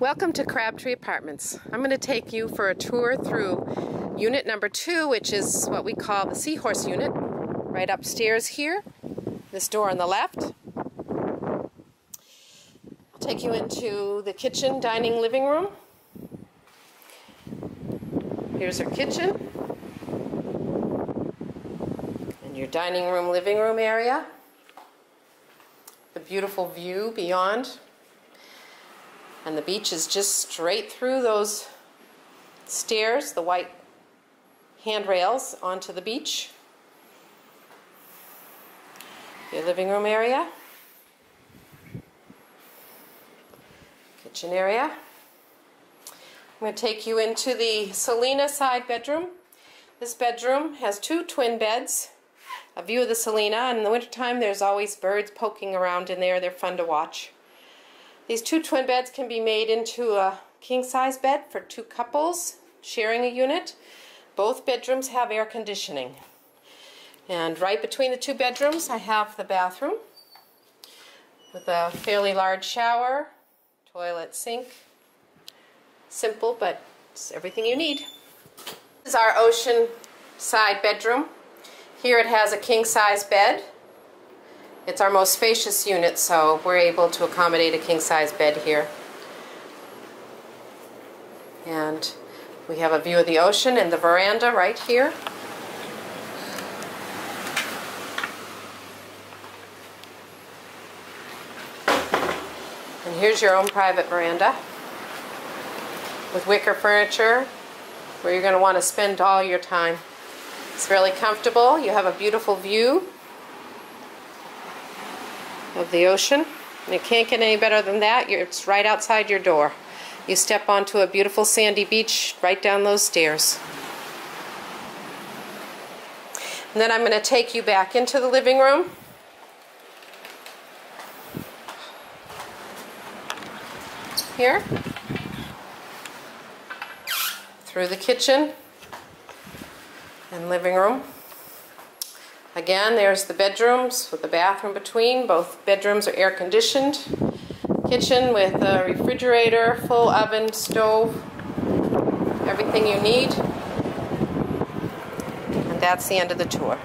Welcome to Crabtree Apartments. I'm going to take you for a tour through unit number two, which is what we call the Seahorse unit, right upstairs here. This door on the left. I'll take you into the kitchen, dining, living room. Here's our kitchen. And your dining room, living room area. The beautiful view beyond and the beach is just straight through those stairs, the white handrails onto the beach. Your living room area. Kitchen area. I'm going to take you into the Salina side bedroom. This bedroom has two twin beds, a view of the Salina, and in the wintertime there's always birds poking around in there. They're fun to watch. These two twin beds can be made into a king-size bed for two couples sharing a unit. Both bedrooms have air conditioning. And right between the two bedrooms I have the bathroom with a fairly large shower, toilet, sink. Simple, but it's everything you need. This is our ocean side bedroom. Here it has a king-size bed it's our most spacious unit, so we're able to accommodate a king-size bed here. And we have a view of the ocean and the veranda right here. And here's your own private veranda with wicker furniture where you're going to want to spend all your time. It's really comfortable. You have a beautiful view of the ocean. And it can't get any better than that. it's right outside your door. You step onto a beautiful sandy beach right down those stairs. And then I'm going to take you back into the living room. Here. Through the kitchen and living room. Again, there's the bedrooms with the bathroom between. Both bedrooms are air conditioned. Kitchen with a refrigerator, full oven, stove, everything you need. And that's the end of the tour.